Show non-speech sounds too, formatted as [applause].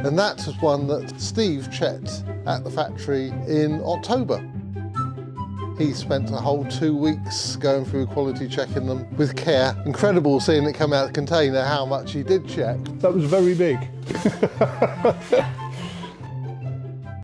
And that was one that Steve checked at the factory in October. He spent a whole two weeks going through quality checking them with care. Incredible seeing it come out of the container how much he did check. That was very big. [laughs]